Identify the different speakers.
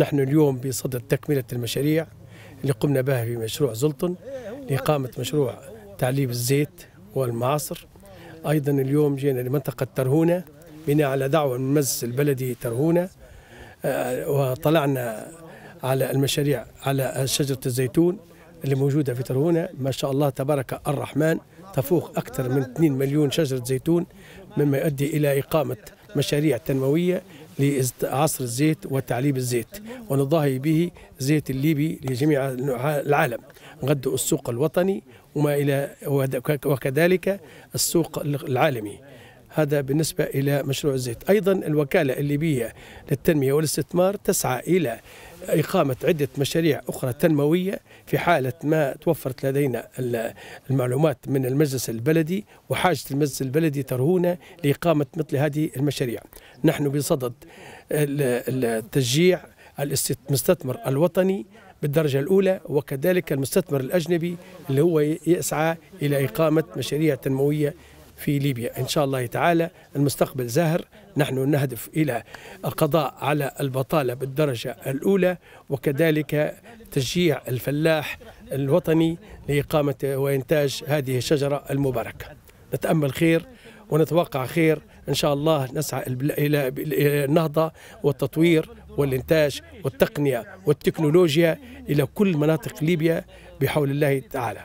Speaker 1: نحن اليوم بصدد تكملة المشاريع اللي قمنا بها في مشروع زلطن لإقامة مشروع تعليب الزيت والمعاصر. أيضا اليوم جينا لمنطقة ترهونة بناء على دعوة من المجلس البلدي ترهونة آه، وطلعنا على المشاريع على شجرة الزيتون اللي موجودة في ترهونة. ما شاء الله تبارك الرحمن تفوق أكثر من 2 مليون شجرة زيتون مما يؤدي إلى إقامة مشاريع تنموية لعصر الزيت وتعليب الزيت ونضاهي به زيت الليبي لجميع العالم نغدوا السوق الوطني وما إلى وكذلك السوق العالمي. هذا بالنسبة إلى مشروع الزيت أيضا الوكالة الليبية للتنمية والاستثمار تسعى إلى إقامة عدة مشاريع أخرى تنموية في حالة ما توفرت لدينا المعلومات من المجلس البلدي وحاجة المجلس البلدي ترهون لإقامة مثل هذه المشاريع. نحن بصدد التشجيع المستثمر الوطني بالدرجة الأولى وكذلك المستثمر الأجنبي اللي هو يسعى إلى إقامة مشاريع تنموية في ليبيا. إن شاء الله تعالى المستقبل زاهر. نحن نهدف إلى القضاء على البطالة بالدرجة الأولى وكذلك تشجيع الفلاح الوطني لإقامة وإنتاج هذه الشجرة المباركة. نتأمل خير ونتوقع خير. إن شاء الله نسعى إلى النهضة والتطوير والإنتاج والتقنية والتكنولوجيا إلى كل مناطق ليبيا بحول الله تعالى.